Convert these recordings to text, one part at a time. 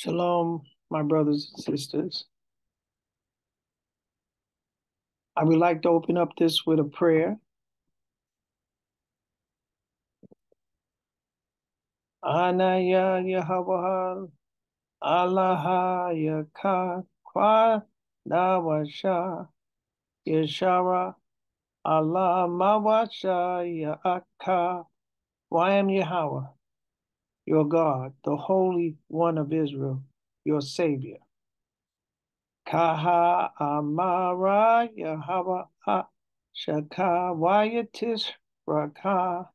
Shalom, my brothers and sisters. I would like to open up this with a prayer. Anaya Yahavahal Allah Yaka Kwa Nawasha Yeshara Allah Mawasha Ya'aka I am Yahweh, your God, the Holy One of Israel, your Savior. Kaha Amara Yahweh Shaka Wayatis Raka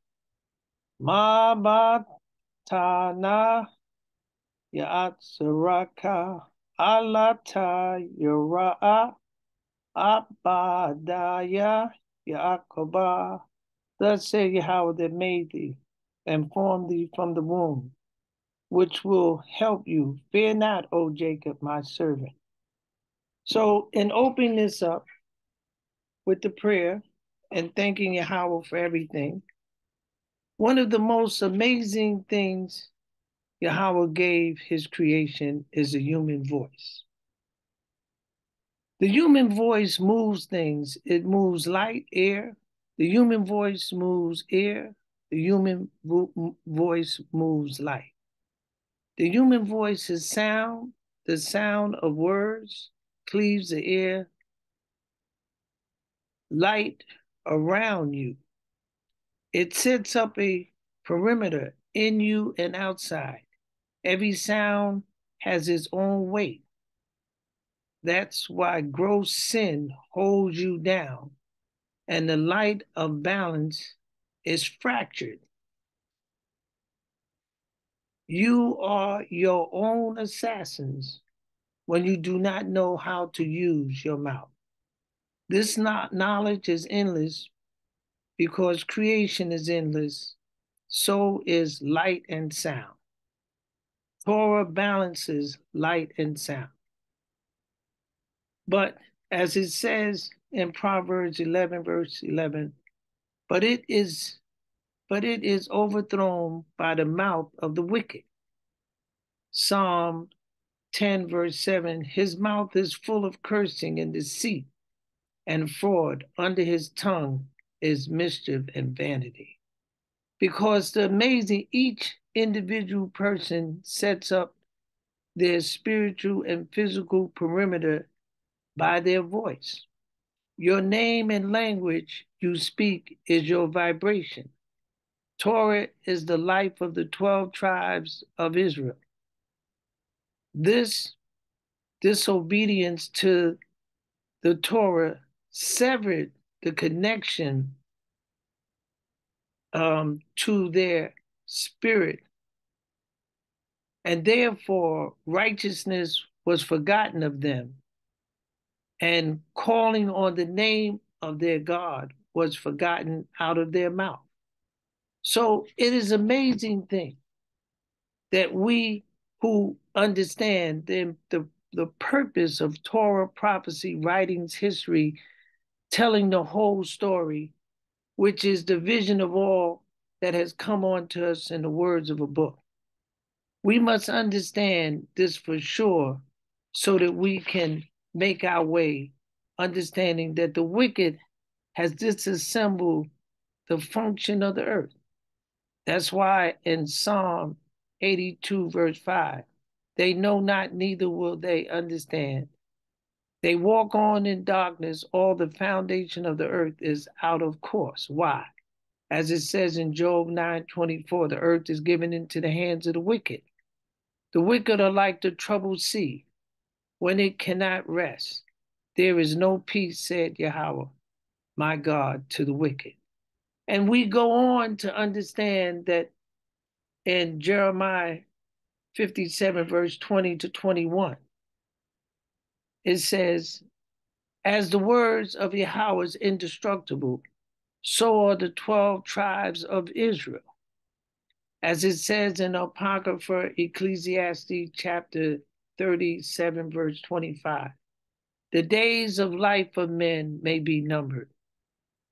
Mabatana Yatsaraka Alata Yara Abadaya Yaakobah. Thus say Yahweh that made thee and formed thee from the womb, which will help you. Fear not, O Jacob, my servant. So, in opening this up with the prayer and thanking Yahweh for everything, one of the most amazing things Yahweh gave his creation is a human voice. The human voice moves things, it moves light, air. The human voice moves air. The human vo- voice moves light. The human voice is sound, the sound of words cleaves the air, light around you. It sets up a perimeter in you and outside. Every sound has its own weight. That's why gross sin holds you down, and the light of balance is fractured. You are your own assassins when you do not know how to use your mouth. This not knowledge is endless because creation is endless, so is light and sound. Torah balances light and sound. But as it says in Proverbs 11, verse 11, but it is but it is overthrown by the mouth of the wicked. Psalm 10, verse 7 His mouth is full of cursing and deceit and fraud. Under his tongue is mischief and vanity. Because the amazing, each individual person sets up their spiritual and physical perimeter by their voice. Your name and language you speak is your vibration. Torah is the life of the 12 tribes of Israel. This disobedience to the Torah severed the connection um, to their spirit. And therefore, righteousness was forgotten of them. And calling on the name of their God was forgotten out of their mouth. So it is amazing thing that we who understand the, the, the purpose of Torah prophecy, writings, history, telling the whole story, which is the vision of all that has come on to us in the words of a book. We must understand this for sure so that we can make our way, understanding that the wicked has disassembled the function of the earth. That's why in Psalm 82, verse 5. They know not, neither will they understand. They walk on in darkness, all the foundation of the earth is out of course. Why? As it says in Job 9 24, the earth is given into the hands of the wicked. The wicked are like the troubled sea when it cannot rest. There is no peace, said Yahweh, my God, to the wicked. And we go on to understand that in Jeremiah 57, verse 20 to 21. It says, As the words of Yahweh is indestructible, so are the 12 tribes of Israel. As it says in Apocrypha Ecclesiastes chapter 37, verse 25. The days of life of men may be numbered,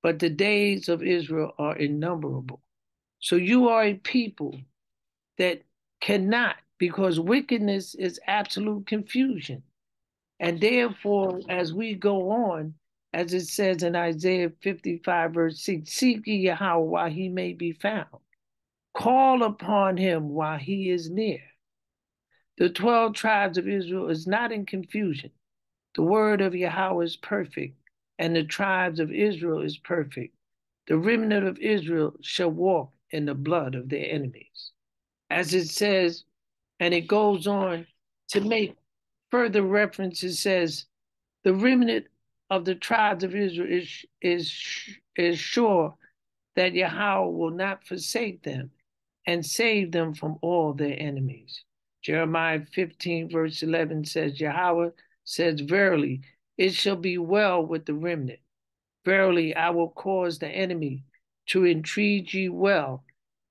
but the days of Israel are innumerable. So you are a people that cannot because wickedness is absolute confusion. And therefore, as we go on, as it says in Isaiah 55, verse 6, seek ye Yahweh while he may be found. Call upon him while he is near. The 12 tribes of Israel is not in confusion. The word of Yahweh is perfect, and the tribes of Israel is perfect. The remnant of Israel shall walk in the blood of their enemies. As it says, and it goes on to make further reference, it says, the remnant of the tribes of Israel is, is, is sure that Yahweh will not forsake them and save them from all their enemies. Jeremiah 15, verse 11 says, Yahweh says, Verily, it shall be well with the remnant. Verily, I will cause the enemy to entreat ye well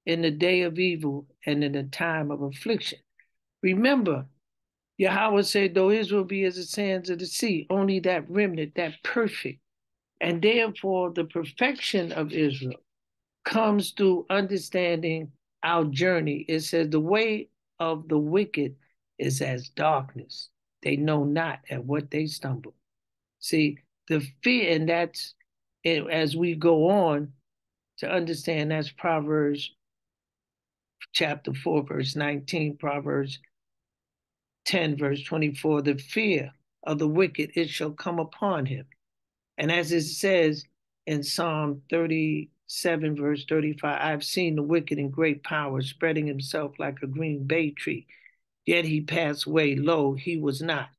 in the day of evil and in the time of affliction. Remember, Yahweh said, Though Israel be as the sands of the sea, only that remnant, that perfect, and therefore the perfection of Israel comes through understanding our journey. It says, The way of the wicked is as darkness. They know not at what they stumble. See, the fear, and that's as we go on to understand that's Proverbs chapter 4, verse 19, Proverbs 10, verse 24, the fear of the wicked, it shall come upon him. And as it says in Psalm 37, verse 35, I've seen the wicked in great power spreading himself like a green bay tree. Yet he passed away, lo, he was not.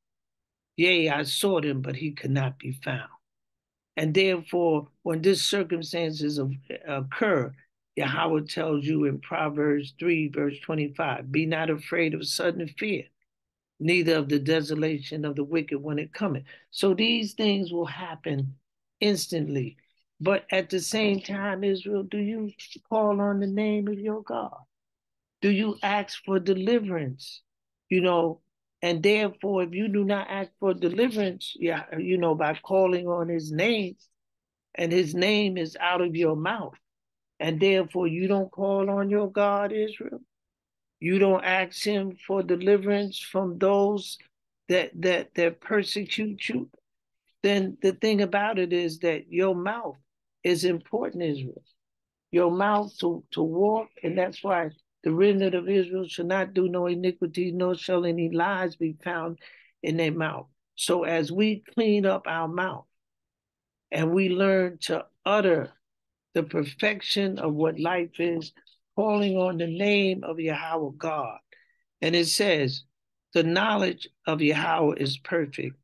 Yea, I sought him, but he could not be found. And therefore, when these circumstances occur, Yahweh tells you in Proverbs 3, verse 25, be not afraid of sudden fear, neither of the desolation of the wicked when it cometh. So these things will happen instantly. But at the same time, Israel, do you call on the name of your God? Do you ask for deliverance? You know, and therefore, if you do not ask for deliverance, yeah, you know, by calling on his name, and his name is out of your mouth, and therefore you don't call on your God, Israel. You don't ask him for deliverance from those that that that persecute you. Then the thing about it is that your mouth is important, Israel. Your mouth to, to walk, and that's why the remnant of Israel shall not do no iniquity, nor shall any lies be found in their mouth. So as we clean up our mouth and we learn to utter the perfection of what life is, calling on the name of Yahweh God. And it says, the knowledge of Yahweh is perfect,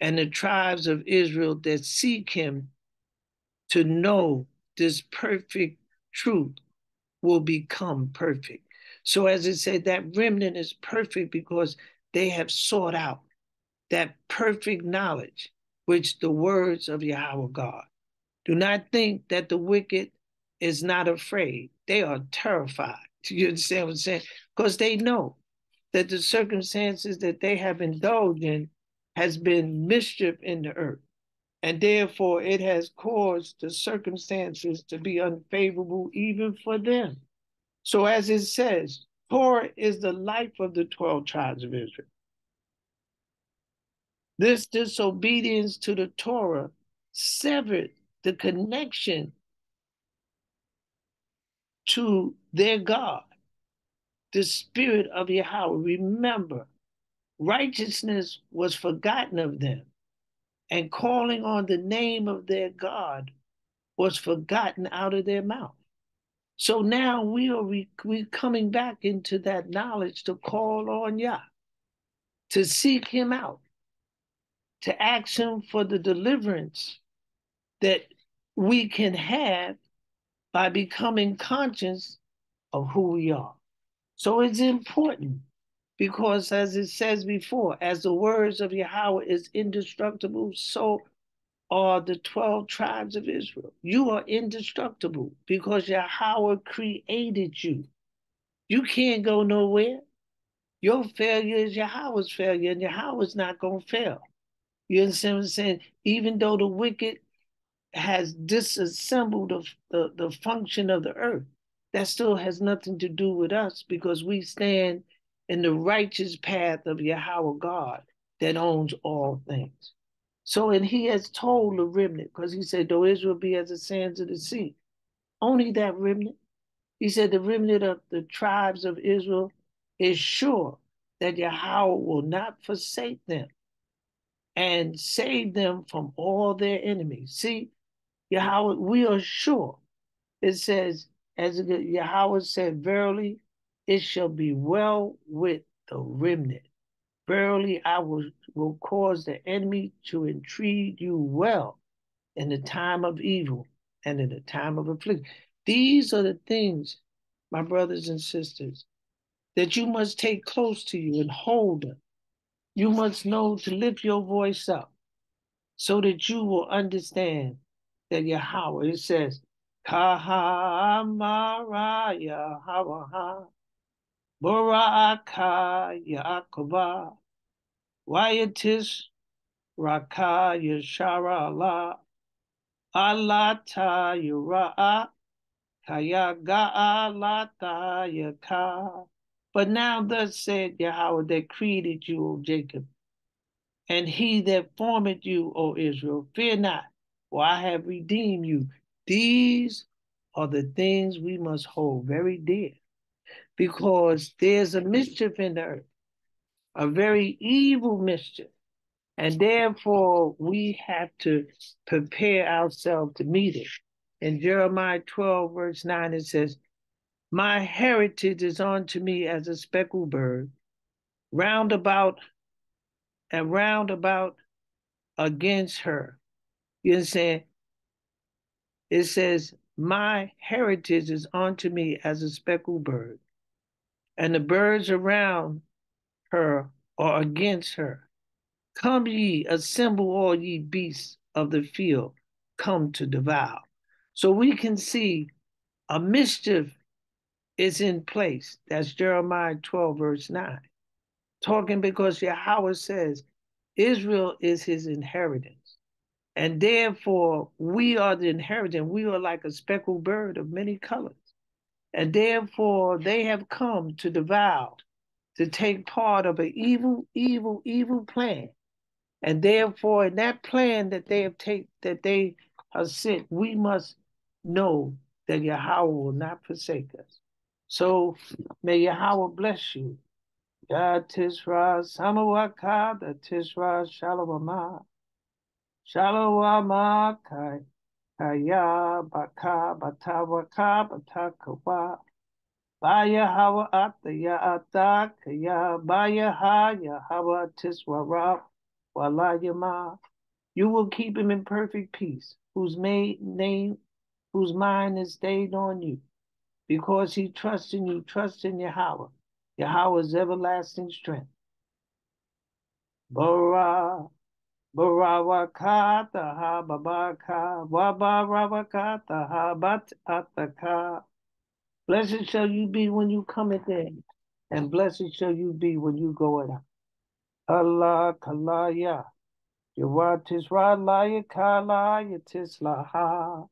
and the tribes of Israel that seek him to know this perfect truth will become perfect. So, as it said, that remnant is perfect because they have sought out that perfect knowledge, which the words of Yahweh God. Do not think that the wicked is not afraid. They are terrified. You understand what I'm saying? Because they know that the circumstances that they have indulged in has been mischief in the earth. And therefore, it has caused the circumstances to be unfavorable even for them. So, as it says, Torah is the life of the 12 tribes of Israel. This disobedience to the Torah severed the connection to their God, the spirit of Yahweh. Remember, righteousness was forgotten of them, and calling on the name of their God was forgotten out of their mouth. So now we are we we coming back into that knowledge to call on Yah, to seek Him out, to ask Him for the deliverance that we can have by becoming conscious of who we are. So it's important because, as it says before, as the words of Yahweh is indestructible, so are the 12 tribes of Israel. You are indestructible because Yahweh created you. You can't go nowhere. Your failure is Yahweh's failure, and Yahweh's not going to fail. You understand what I'm saying? Even though the wicked has disassembled the, the, the function of the earth. That still has nothing to do with us because we stand in the righteous path of Yahweh God that owns all things. So, and he has told the remnant, because he said, though Israel be as the sands of the sea, only that remnant. He said, the remnant of the tribes of Israel is sure that Yahweh will not forsake them and save them from all their enemies. See, Yahweh, we are sure. It says, as Yahweh said, verily, it shall be well with the remnant. Verily, I will, will cause the enemy to entreat you well in the time of evil and in the time of affliction. These are the things, my brothers and sisters, that you must take close to you and hold them. You must know to lift your voice up so that you will understand that Yahweh, it says, Kahamara Yahweh Baraka Yaakova Wayatis Raka Yashara Allah Alata Yura'a Kayaga Alata Yaka. But now thus said Yahweh that created you, O Jacob, and he that formed you, O Israel, fear not, for I have redeemed you. These are the things we must hold very dear because there's a mischief in the earth, a very evil mischief. And therefore, we have to prepare ourselves to meet it. In Jeremiah 12, verse 9, it says, My heritage is unto me as a speckled bird, round about and round about against her. You understand? It says, My heritage is unto me as a speckled bird, and the birds around her are against her. Come ye, assemble all ye beasts of the field, come to devour. So we can see a mischief is in place. That's Jeremiah 12, verse 9. Talking because Yahweh says Israel is his inheritance. And therefore, we are the inheritance. We are like a speckled bird of many colors. And therefore, they have come to devour, to take part of an evil, evil, evil plan. And therefore, in that plan that they have take that they have sent, we must know that Yahweh will not forsake us. So may Yahweh bless you. Ya Tisra Samawaka, the Tisra Shalomama. Shalom Kai. Kaya baka batawaka batakawa. Baya hawa ataya ata kaya baya ha ya hawa tiswara walayama. You will keep him in perfect peace, whose made name, whose mind is stayed on you, because he trusts in you, trusts in Yahweh, Yahweh's everlasting strength. Bara Barawakata ha babaka, wabarawakata ha bat ataka. Blessed shall you be when you come in, and blessed shall you be when you go out. Allah kalaya. Yawatis ralaya kalaya tislaha.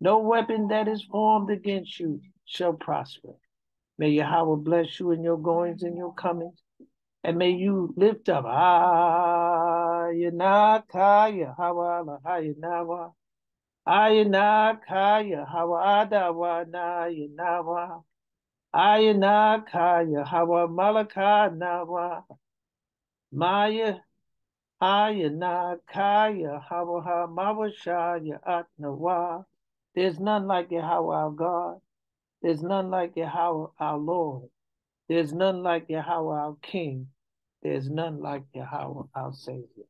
No weapon that is formed against you shall prosper. May Yahweh bless you in your goings and your comings, and may you lift up. Ayanakaya Hawala Hayanawa. Ayanakaya Hawadawa Nayanawa. Ayanakaya Hawa Malaka Nawa. Maya Ayanakaya Hawa Mawashaya Atnawa. There's none like Yahweh our God. There's none like Yahweh our Lord. There's none like Yahweh our King. There's none like Yahweh our Savior.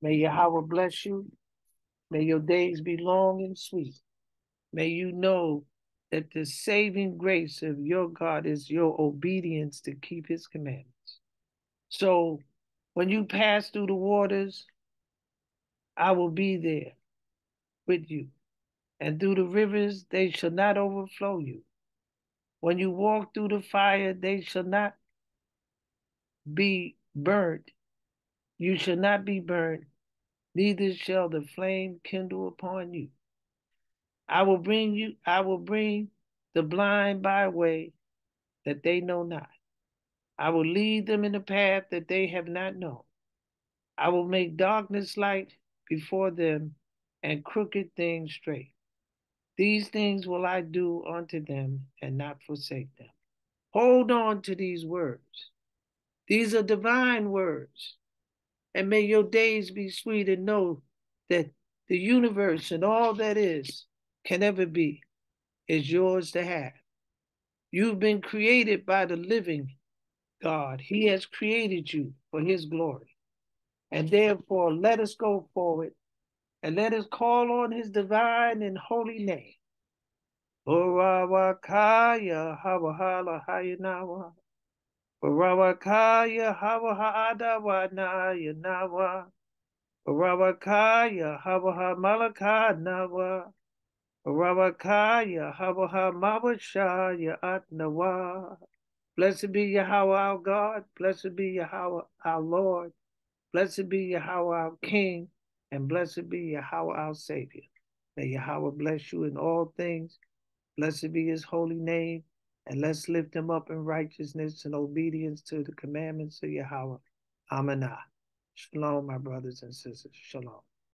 May Yahweh bless you. May your days be long and sweet. May you know that the saving grace of your God is your obedience to keep his commandments. So when you pass through the waters, I will be there with you. And through the rivers, they shall not overflow you. When you walk through the fire, they shall not be burnt. You shall not be burned, neither shall the flame kindle upon you. I will bring you, I will bring the blind by way that they know not. I will lead them in the path that they have not known. I will make darkness light before them and crooked things straight. These things will I do unto them and not forsake them. Hold on to these words. These are divine words. And may your days be sweet and know that the universe and all that is can ever be is yours to have. You've been created by the living God. He has created you for his glory. And therefore, let us go forward and let us call on his divine and holy name. Urawakaya Hawahala Hayanawa. Urawakaya Hawaha Nawa. Urawakaya Hawaha Malaka Nawa. Urawakaya Hawaha Mawashaya Atnawa. Blessed be Yahweh our God. Blessed be Yahweh our Lord. Blessed be Yahweh our King. And blessed be Yahweh our Savior. May Yahweh bless you in all things. Blessed be his holy name. And let's lift him up in righteousness and obedience to the commandments of Yahweh. Amanah. Shalom, my brothers and sisters. Shalom.